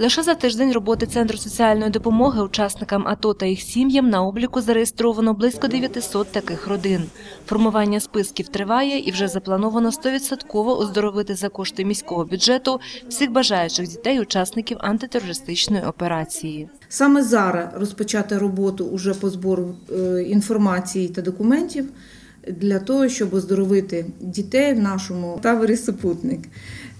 Лише за тиждень роботи Центру соціальної допомоги учасникам АТО та їх сім'ям на обліку зареєстровано близько 900 таких родин. Формування списків триває і вже заплановано 100% оздоровити за кошти міського бюджету всіх бажаючих дітей-учасників антитерористичної операції. Саме зараз розпочати роботу уже по збору е, інформації та документів для того, щоб оздоровити дітей в нашому таборі супутник.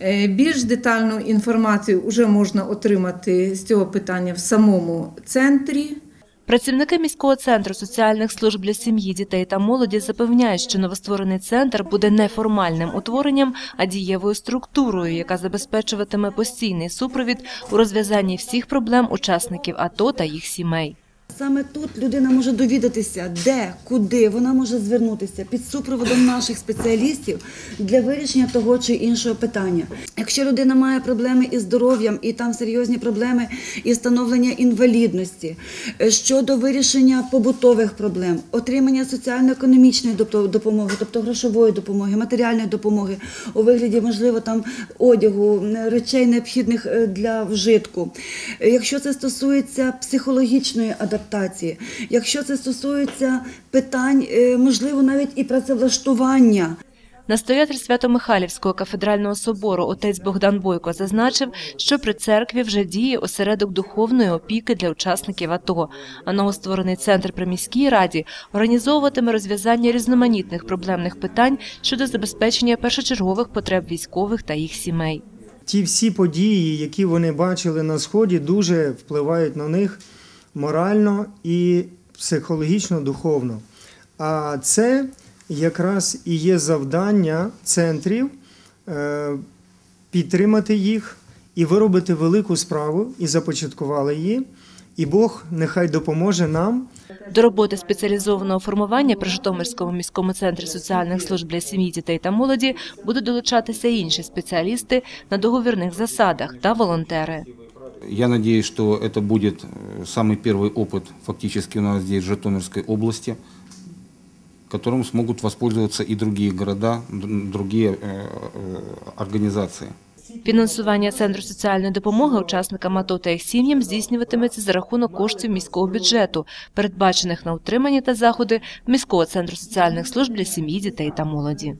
Е, Більш детальну інформацію вже можна отримати з цього питання в самому центрі. Працівники міського центру соціальних служб для сім'ї, дітей та молоді запевняють, що новостворений центр буде не формальним утворенням, а дієвою структурою, яка забезпечуватиме постійний супровід у розв'язанні всіх проблем учасників АТО та їх сімей. Саме тут людина може довідатися, де, куди вона може звернутися під супроводом наших спеціалістів для вирішення того чи іншого питання. Якщо людина має проблеми із здоров'ям і там серйозні проблеми із становлення інвалідності, е, щодо вирішення побутових проблем, отримання соціально-економічної допомоги, тобто грошової допомоги, матеріальної допомоги у вигляді, можливо, там одягу, речей необхідних е, для вжитку. Е, Якщо це стосується психологічної адаптації, якщо це стосується питань, е, можливо, навіть і працевлаштування. Настоятель Свято-Михайлівського кафедрального собору отець Богдан Бойко зазначив, що при церкві вже діє осередок духовної опіки для учасників АТО, а новостворений центр при міській раді організовуватиме розв'язання різноманітних проблемних питань щодо забезпечення першочергових потреб військових та їх сімей. ті всі події, які вони бачили на сході, дуже впливають на них морально і психологічно, духовно. А це якраз і є завдання центрів е, підтримати їх і виробити велику справу, і започаткували її. І Бог нехай допоможе нам До роботи спеціалізованого формування при Житомирському міському центрі соціальних служб для сім'ї, дітей та молоді будуть долучатися інші спеціалісти на договірних засадах та волонтери. Я надеюсь, что это будет э, самый первый опыт фактически у нас здесь, в Житомирской области, которым смогут воспользоваться и другие города, д- другие э, э, организации. Фінансування центру соціальної допомоги учасникам АТО та їх сім'ям здійснюватиметься за рахунок коштів міського бюджету, передбачених на утримання та заходи міського центру соціальних служб для сім'ї, дітей та молоді.